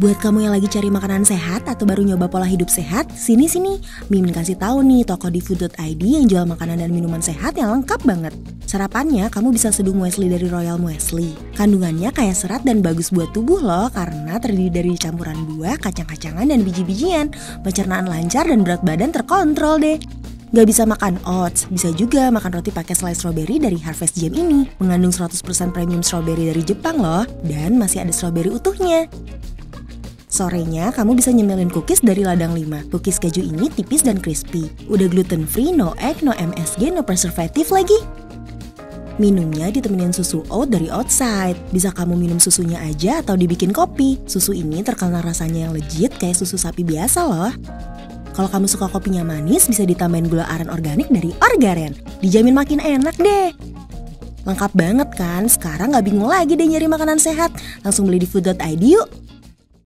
Buat kamu yang lagi cari makanan sehat atau baru nyoba pola hidup sehat, sini-sini. Mimin kasih tahu nih toko di food.id yang jual makanan dan minuman sehat yang lengkap banget. Sarapannya, kamu bisa seduh muesli dari Royal Muesli. Kandungannya kayak serat dan bagus buat tubuh loh, karena terdiri dari campuran buah, kacang-kacangan, dan biji-bijian. Pencernaan lancar dan berat badan terkontrol deh. Gak bisa makan oats, bisa juga makan roti pakai selai strawberry dari Harvest Jam ini. Mengandung 100% premium strawberry dari Jepang loh, dan masih ada strawberry utuhnya. Sorenya, kamu bisa nyemilin cookies dari ladang 5. Cookies keju ini tipis dan crispy. Udah gluten free, no egg, no MSG, no preservative lagi. Minumnya ditemenin susu oat dari outside. Bisa kamu minum susunya aja atau dibikin kopi. Susu ini terkenal rasanya yang legit kayak susu sapi biasa loh. Kalau kamu suka kopinya manis, bisa ditambahin gula aren organik dari Orgaren. Dijamin makin enak deh. Lengkap banget kan? Sekarang nggak bingung lagi deh nyari makanan sehat. Langsung beli di food.id yuk.